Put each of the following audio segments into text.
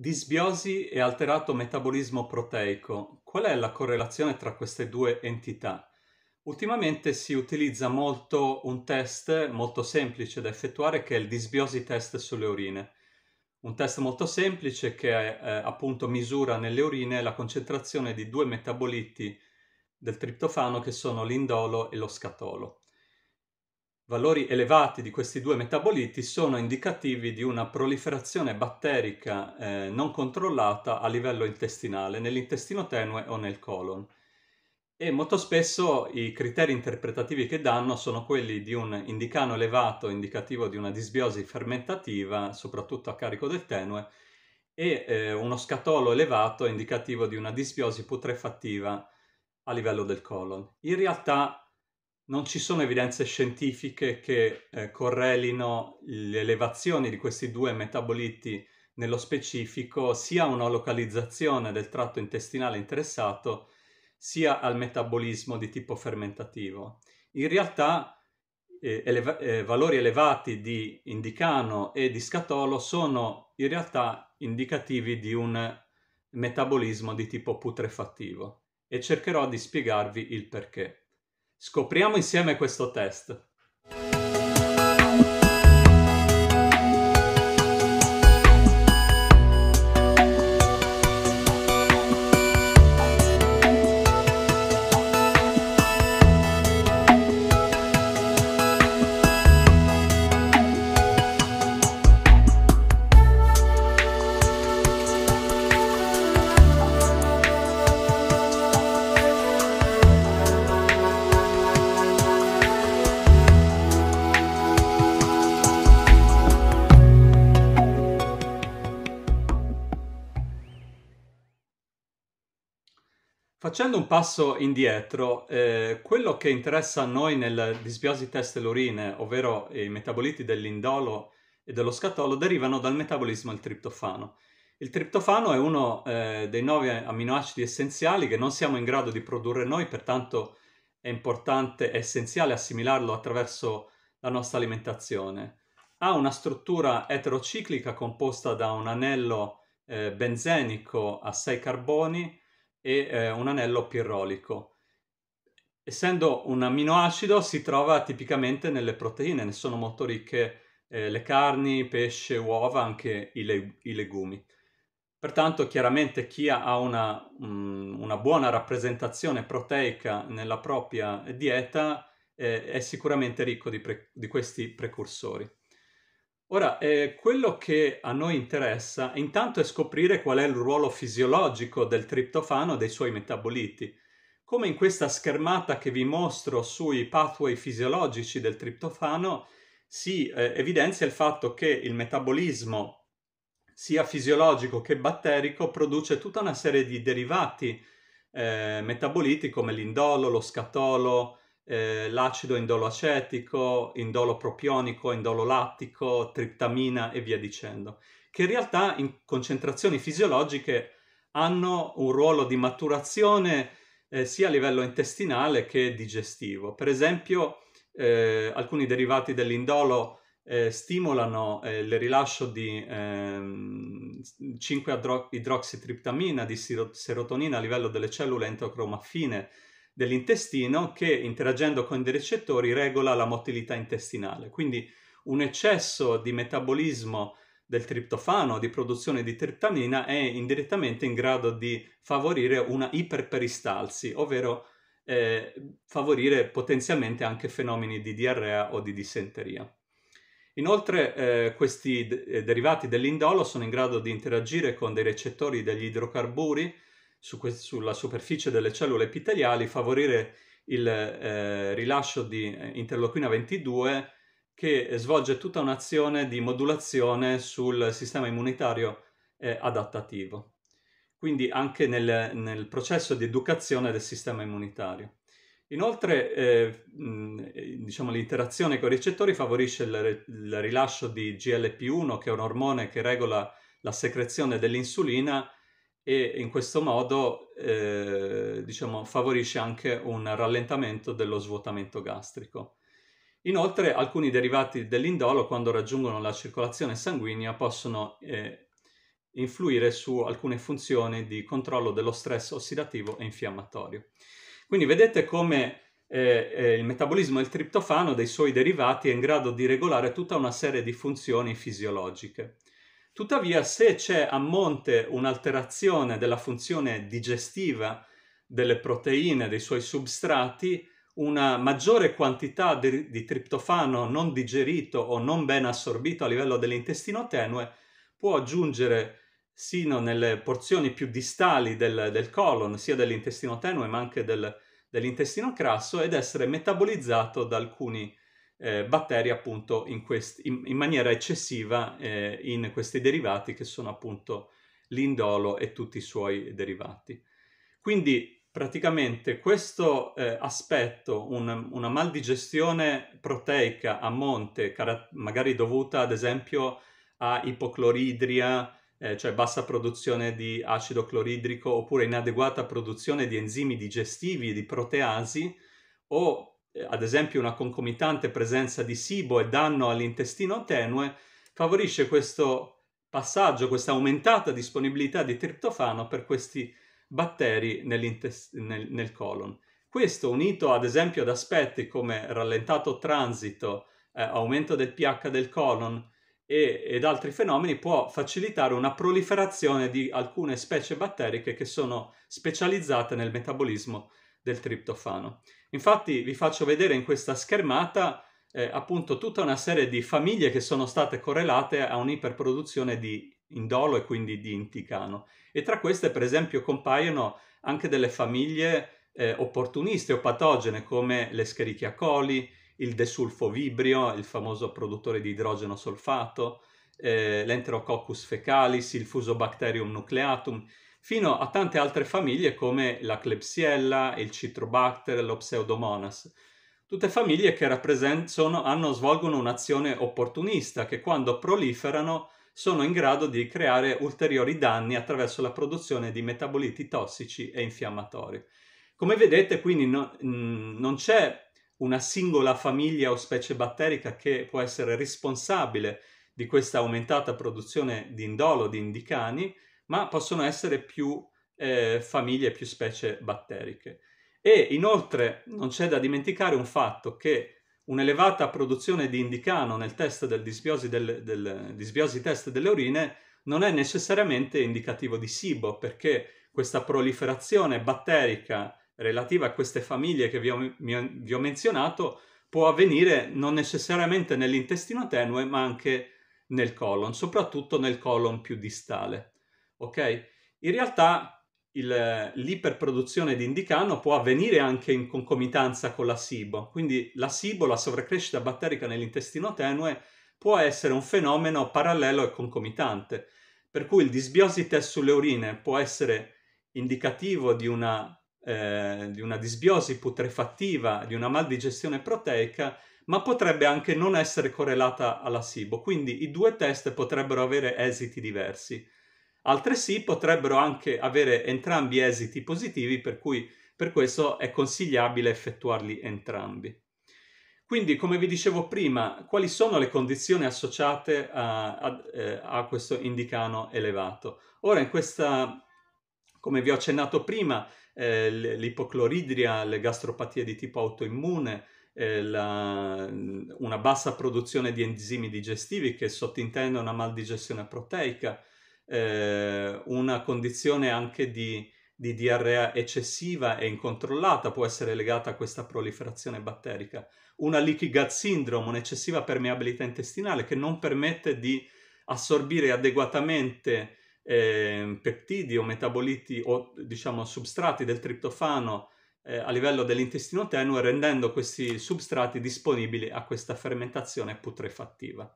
Disbiosi e alterato metabolismo proteico. Qual è la correlazione tra queste due entità? Ultimamente si utilizza molto un test molto semplice da effettuare che è il disbiosi test sulle urine. Un test molto semplice che eh, appunto misura nelle urine la concentrazione di due metaboliti del triptofano che sono l'indolo e lo scatolo. Valori elevati di questi due metaboliti sono indicativi di una proliferazione batterica eh, non controllata a livello intestinale, nell'intestino tenue o nel colon. E molto spesso i criteri interpretativi che danno sono quelli di un indicano elevato, indicativo di una disbiosi fermentativa, soprattutto a carico del tenue, e eh, uno scatolo elevato, indicativo di una disbiosi putrefattiva a livello del colon. In realtà non ci sono evidenze scientifiche che eh, correlino le elevazioni di questi due metaboliti nello specifico sia a una localizzazione del tratto intestinale interessato sia al metabolismo di tipo fermentativo. In realtà eh, eleva- eh, valori elevati di indicano e di scatolo sono in realtà indicativi di un metabolismo di tipo putrefattivo e cercherò di spiegarvi il perché. Scopriamo insieme questo test. Facendo un passo indietro, eh, quello che interessa a noi nel disbiosi test dell'urine, ovvero i metaboliti dell'indolo e dello scatolo, derivano dal metabolismo del triptofano. Il triptofano è uno eh, dei nove aminoacidi essenziali che non siamo in grado di produrre noi, pertanto è importante, è essenziale assimilarlo attraverso la nostra alimentazione. Ha una struttura eterociclica composta da un anello eh, benzenico a 6 carboni, e eh, un anello pirrolico. Essendo un amminoacido si trova tipicamente nelle proteine, ne sono molto ricche eh, le carni, pesce, uova, anche i, le- i legumi. Pertanto chiaramente chi ha una, um, una, buona rappresentazione proteica nella propria dieta eh, è sicuramente ricco di, pre- di questi precursori. Ora, eh, quello che a noi interessa intanto è scoprire qual è il ruolo fisiologico del triptofano e dei suoi metaboliti. Come in questa schermata che vi mostro sui pathway fisiologici del triptofano, si eh, evidenzia il fatto che il metabolismo, sia fisiologico che batterico, produce tutta una serie di derivati eh, metaboliti come l'indolo, lo scatolo, eh, l'acido indolo acetico, indolo propionico, indolo lattico, triptamina e via dicendo, che in realtà in concentrazioni fisiologiche hanno un ruolo di maturazione eh, sia a livello intestinale che digestivo. Per esempio, eh, alcuni derivati dell'indolo eh, stimolano eh, il rilascio di 5-idroxitriptamina, di serotonina a livello delle cellule entocromaffine, dell'intestino che interagendo con dei recettori regola la motilità intestinale. Quindi un eccesso di metabolismo del triptofano, di produzione di triptamina, è indirettamente in grado di favorire una iperperistalsi, ovvero eh, favorire potenzialmente anche fenomeni di diarrea o di dissenteria. Inoltre eh, questi d- eh, derivati dell'indolo sono in grado di interagire con dei recettori degli idrocarburi su que- sulla superficie delle cellule epiteliali, favorire il eh, rilascio di eh, interleuchina 22 che svolge tutta un'azione di modulazione sul sistema immunitario eh, adattativo, quindi anche nel, nel, processo di educazione del sistema immunitario. Inoltre, eh, mh, diciamo, l'interazione con i recettori favorisce il, il rilascio di GLP-1, che è un ormone che regola la secrezione dell'insulina e in questo modo eh, diciamo, favorisce anche un rallentamento dello svuotamento gastrico. Inoltre alcuni derivati dell'indolo quando raggiungono la circolazione sanguigna possono eh, influire su alcune funzioni di controllo dello stress ossidativo e infiammatorio. Quindi vedete come eh, eh, il metabolismo del triptofano dei suoi derivati è in grado di regolare tutta una serie di funzioni fisiologiche. Tuttavia, se c'è a monte un'alterazione della funzione digestiva delle proteine, dei suoi substrati, una maggiore quantità di, di triptofano non digerito o non ben assorbito a livello dell'intestino tenue può giungere sino nelle porzioni più distali del, del colon, sia dell'intestino tenue ma anche del, dell'intestino crasso, ed essere metabolizzato da alcuni eh, batteri appunto in, quest- in, in maniera eccessiva eh, in questi derivati che sono appunto l'indolo e tutti i suoi derivati. Quindi praticamente questo eh, aspetto, un, una maldigestione proteica a monte, car- magari dovuta ad esempio a ipocloridria, eh, cioè bassa produzione di acido cloridrico oppure inadeguata produzione di enzimi digestivi e di proteasi o ad esempio una concomitante presenza di SIBO e danno all'intestino tenue, favorisce questo passaggio, questa aumentata disponibilità di triptofano per questi batteri nel, nel colon. Questo unito ad esempio ad aspetti come rallentato transito, eh, aumento del pH del colon e, ed altri fenomeni può facilitare una proliferazione di alcune specie batteriche che sono specializzate nel metabolismo del triptofano. Infatti vi faccio vedere in questa schermata eh, appunto tutta una serie di famiglie che sono state correlate a un'iperproduzione di indolo e quindi di inticano. E tra queste per esempio compaiono anche delle famiglie eh, opportuniste o patogene come l'Escherichia coli, il desulfovibrio, il famoso produttore di idrogeno solfato, eh, l'Enterococcus fecalis, il Fusobacterium nucleatum, fino a tante altre famiglie come la Klebsiella, il Citrobacter, lo Pseudomonas. Tutte famiglie che rappresentano, hanno, svolgono un'azione opportunista che quando proliferano sono in grado di creare ulteriori danni attraverso la produzione di metaboliti tossici e infiammatori. Come vedete, quindi no, mh, non c'è una singola famiglia o specie batterica che può essere responsabile di questa aumentata produzione di indolo, di indicani, ma possono essere più eh, famiglie, più specie batteriche. E inoltre non c'è da dimenticare un fatto che un'elevata produzione di indicano nel test del disbiosi, del, del disbiosi test delle urine non è necessariamente indicativo di SIBO, perché questa proliferazione batterica relativa a queste famiglie che vi ho, vi ho menzionato può avvenire non necessariamente nell'intestino tenue, ma anche nel colon, soprattutto nel colon più distale. Ok? In realtà il, l'iperproduzione di indicano può avvenire anche in concomitanza con la SIBO, quindi la SIBO, la sovracrescita batterica nell'intestino tenue, può essere un fenomeno parallelo e concomitante, per cui il disbiosi test sulle urine può essere indicativo di una, eh, di una disbiosi putrefattiva, di una maldigestione proteica, ma potrebbe anche non essere correlata alla SIBO, quindi i due test potrebbero avere esiti diversi. Altresì potrebbero anche avere entrambi esiti positivi, per cui per questo è consigliabile effettuarli entrambi. Quindi, come vi dicevo prima, quali sono le condizioni associate a, a, eh, a questo indicano elevato? Ora, in questa, come vi ho accennato prima, eh, l'ipocloridria, le gastropatie di tipo autoimmune, eh, la, una bassa produzione di enzimi digestivi che sottintende una maldigestione proteica, eh, una condizione anche di, di diarrea eccessiva e incontrollata può essere legata a questa proliferazione batterica. Una leaky gut syndrome, un'eccessiva permeabilità intestinale che non permette di assorbire adeguatamente eh, peptidi o metaboliti o diciamo substrati del triptofano eh, a livello dell'intestino tenue rendendo questi substrati disponibili a questa fermentazione putrefattiva.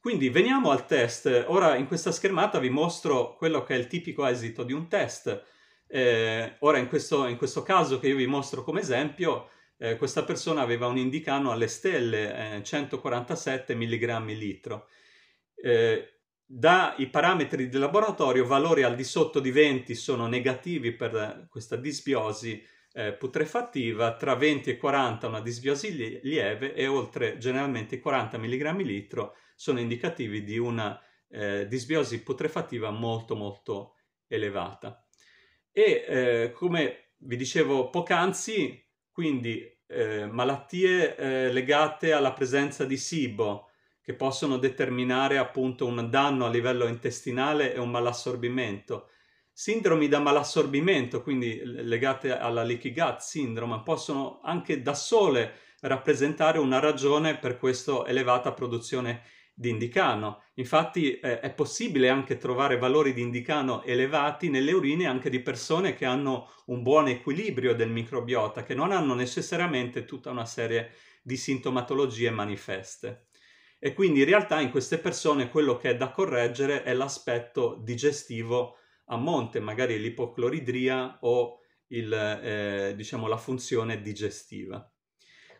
Quindi veniamo al test. Ora in questa schermata vi mostro quello che è il tipico esito di un test. Eh, ora in questo, in questo, caso che io vi mostro come esempio, eh, questa persona aveva un indicano alle stelle, eh, 147 mg litro. Eh, dai parametri del laboratorio valori al di sotto di 20 sono negativi per questa disbiosi eh, putrefattiva, tra 20 e 40 una disbiosi lieve e oltre generalmente 40 mg litro sono indicativi di una eh, disbiosi putrefattiva molto molto elevata. E eh, come vi dicevo poc'anzi, quindi eh, malattie eh, legate alla presenza di SIBO che possono determinare appunto un danno a livello intestinale e un malassorbimento. Sindromi da malassorbimento, quindi legate alla leaky gut syndrome, possono anche da sole rappresentare una ragione per questa elevata produzione di indicano. Infatti eh, è possibile anche trovare valori di indicano elevati nelle urine anche di persone che hanno un buon equilibrio del microbiota, che non hanno necessariamente tutta una serie di sintomatologie manifeste. E quindi in realtà in queste persone quello che è da correggere è l'aspetto digestivo a monte, magari l'ipocloridria o il, eh, diciamo, la funzione digestiva.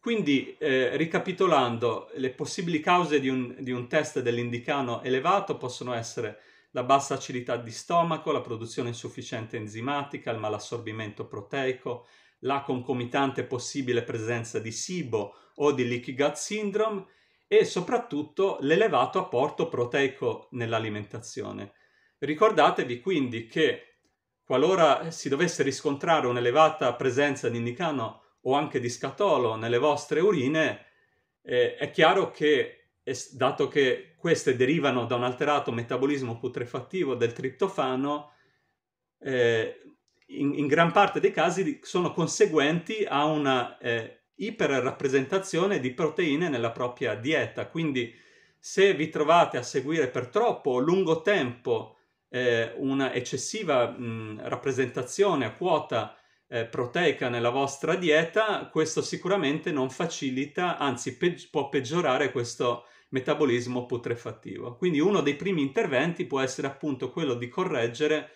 Quindi, eh, ricapitolando, le possibili cause di un, di un test dell'indicano elevato possono essere la bassa acidità di stomaco, la produzione insufficiente enzimatica, il malassorbimento proteico, la concomitante possibile presenza di SIBO o di leaky gut syndrome e soprattutto l'elevato apporto proteico nell'alimentazione. Ricordatevi quindi che qualora si dovesse riscontrare un'elevata presenza di indicano o anche di scatolo nelle vostre urine, eh, è chiaro che, dato che queste derivano da un alterato metabolismo putrefattivo del triptofano, eh, in, in, gran parte dei casi sono conseguenti a una eh, iperrappresentazione di proteine nella propria dieta. Quindi se vi trovate a seguire per troppo lungo tempo eh, una eccessiva rappresentazione a quota eh, proteica nella vostra dieta, questo sicuramente non facilita, anzi pe- può peggiorare questo metabolismo putrefattivo. Quindi uno dei primi interventi può essere appunto quello di correggere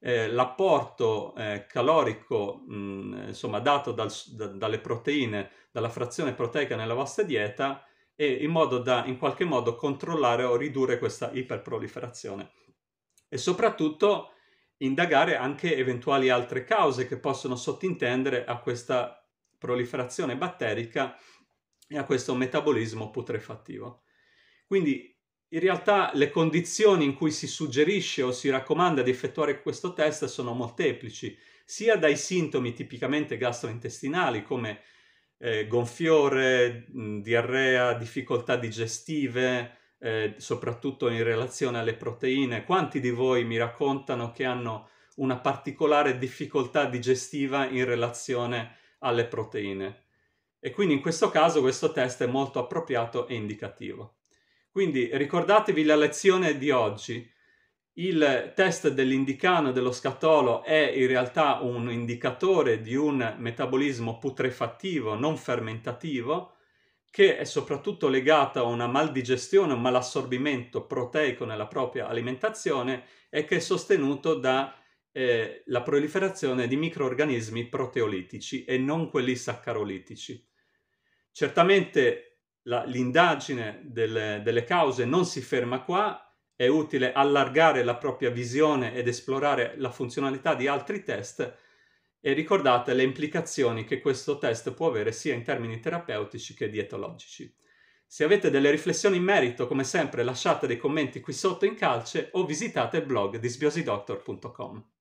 eh, l'apporto eh, calorico mh, insomma, dato dal, da, dalle proteine, dalla frazione proteica nella vostra dieta e in modo da in qualche modo controllare o ridurre questa iperproliferazione. E soprattutto indagare anche eventuali altre cause che possono sottintendere a questa proliferazione batterica e a questo metabolismo putrefattivo. Quindi in realtà le condizioni in cui si suggerisce o si raccomanda di effettuare questo test sono molteplici, sia dai sintomi tipicamente gastrointestinali come eh, gonfiore, diarrea, difficoltà digestive, eh, soprattutto in relazione alle proteine. Quanti di voi mi raccontano che hanno una particolare difficoltà digestiva in relazione alle proteine? E quindi in questo caso questo test è molto appropriato e indicativo. Quindi ricordatevi la lezione di oggi. Il test dell'indicano dello scatolo è in realtà un indicatore di un metabolismo putrefattivo non fermentativo che è soprattutto legata a una maldigestione, un malassorbimento proteico nella propria alimentazione e che è sostenuto dalla eh, proliferazione di microorganismi proteolitici e non quelli saccarolitici. Certamente la, l'indagine delle, delle cause non si ferma qua, è utile allargare la propria visione ed esplorare la funzionalità di altri test, e ricordate le implicazioni che questo test può avere sia in termini terapeutici che dietologici. Se avete delle riflessioni in merito, come sempre lasciate dei commenti qui sotto in calce o visitate il blog di sbiosidoctor.com.